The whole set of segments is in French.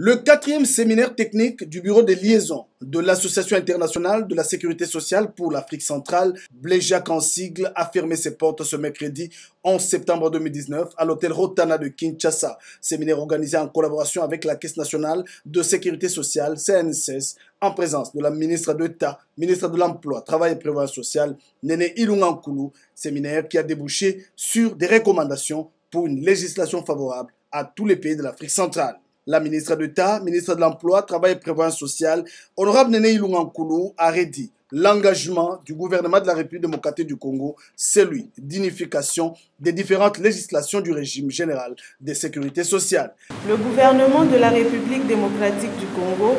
Le quatrième séminaire technique du bureau des liaisons de l'Association internationale de la sécurité sociale pour l'Afrique centrale, Bléjac en sigle, a fermé ses portes ce mercredi 11 septembre 2019 à l'hôtel Rotana de Kinshasa. Séminaire organisé en collaboration avec la Caisse nationale de sécurité sociale, CNSS, en présence de la ministre d'État, ministre de l'Emploi, Travail et Prévoyance sociale, Néné Ilungankulu. Séminaire qui a débouché sur des recommandations pour une législation favorable à tous les pays de l'Afrique centrale. La ministre d'État, ministre de l'Emploi, Travail et Prévoyance sociale, honorable Nene Ilungankulu, a redit l'engagement du gouvernement de la République démocratique du Congo, celui d'unification des différentes législations du régime général de sécurité sociale. Le gouvernement de la République démocratique du Congo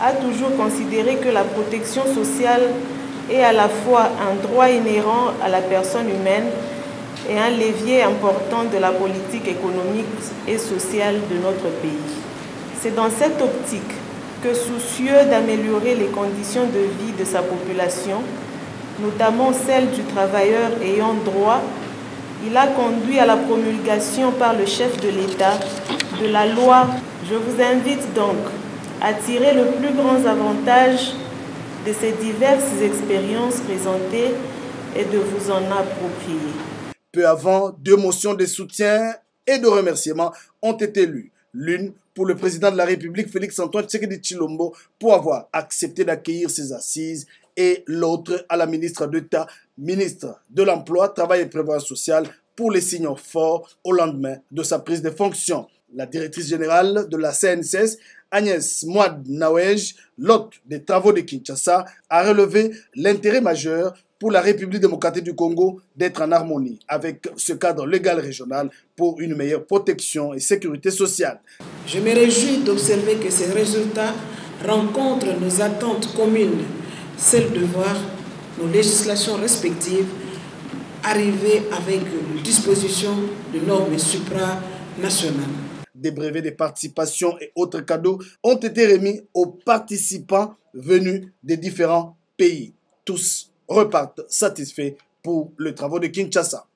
a toujours considéré que la protection sociale est à la fois un droit inhérent à la personne humaine et un levier important de la politique économique et sociale de notre pays. C'est dans cette optique que, soucieux d'améliorer les conditions de vie de sa population, notamment celles du travailleur ayant droit, il a conduit à la promulgation par le chef de l'État de la loi. Je vous invite donc à tirer le plus grand avantage de ces diverses expériences présentées et de vous en approprier. Peu avant, deux motions de soutien et de remerciement ont été lues. L'une pour le président de la République, Félix-Antoine Tshisekedi Chilombo, pour avoir accepté d'accueillir ses assises, et l'autre à la ministre d'État, ministre de l'Emploi, Travail et Prévoyance sociale, pour les signaux forts au lendemain de sa prise de fonction. La directrice générale de la CNCS, Agnès Mouad Nawej, l'hôte des travaux de Kinshasa, a relevé l'intérêt majeur pour la République démocratique du Congo d'être en harmonie avec ce cadre légal régional pour une meilleure protection et sécurité sociale. Je me réjouis d'observer que ces résultats rencontrent nos attentes communes, celles de voir nos législations respectives arriver avec une disposition de normes supranationales. Des brevets de participation et autres cadeaux ont été remis aux participants venus des différents pays. Tous repartent satisfaits pour le travaux de Kinshasa.